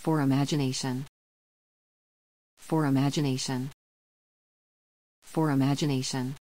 For imagination. For imagination. For imagination.